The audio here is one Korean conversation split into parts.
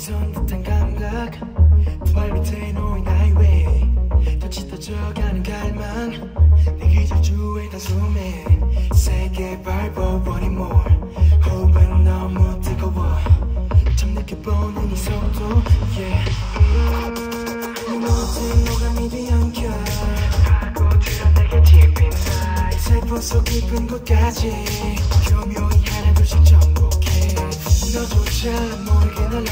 손 듯한 감각 두발 밑에 놓인 하이웨이 더 짙어져가는 갈망 내 기절주의 단숨에. 세게 밟아 원이 more 호흡은 너무 뜨거워. 참 느껴보는 이 속도 yeah. 이 모든 오감이 뒤엉켜 파고들어 내게 deep inside 세포 속 깊은 곳까지. 교묘히 하나 둘씩 정복해. 너조차 모르게 날아나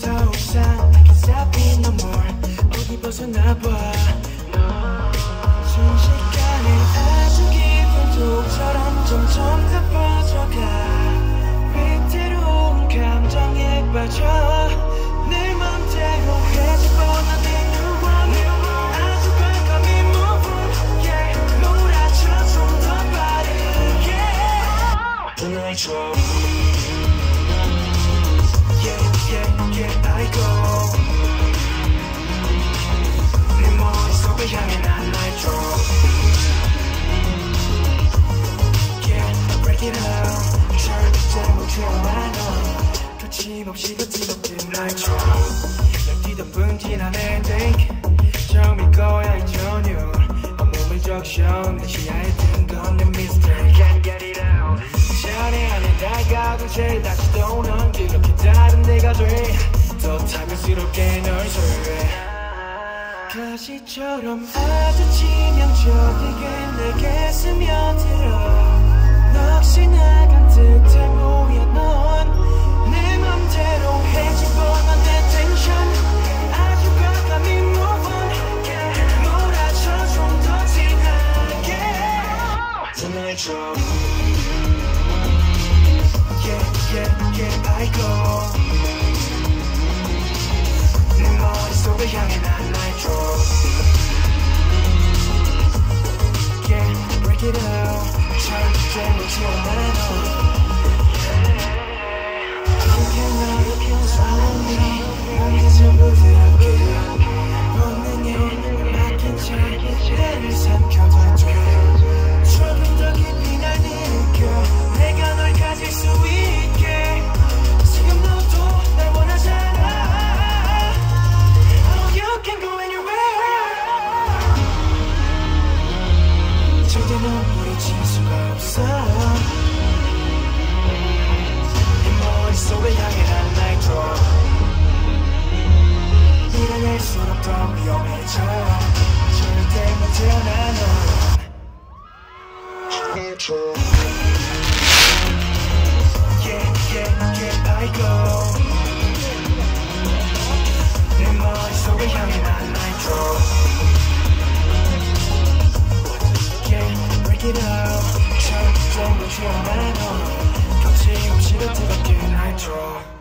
더 이상 I can't stop it no more 어디 벗어나봐 머릿속을 향해 난 nitro Yeah break it out 절대 못 태어나 너 거침없이 거침없게 nitro 날 뛰던 분진한 ending 처음일 거야 이 전율 온몸을 적셔 내 시야에 든건내 mistake Can't get it out 전에 안에 다가도 제일 다시 또넌 그 가시처럼 아주 치명적이게 내게 스며들어. 넋이 나간 듯해 보여 넌내 맘대로 해집어만 내 텐션. 아주 가까이 move. 몰아쳐 좀더 진하게. Tonight show Yeah yeah yeah I go. 내 머릿속을 향해 난 Yeah, break it out. 절대 못 튀어나 눈물이 질 수가 없어. 네 머릿속을 향해 난 nitro. 밀어낼수록 더 위험해져. 절대 못 태어나 넌. Nitro. it up Try to pretend that you're mad, no you, you, you, you, you, you, you, you, you, you,